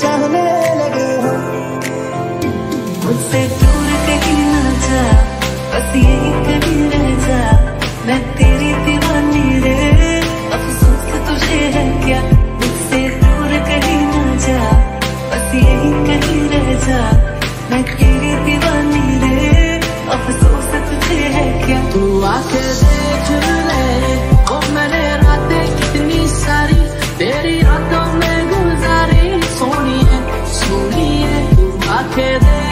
चाहने लगे मुझसे दूर कहीं ना जा, बस यही कहीं रह जा। मैं तेरी दिल que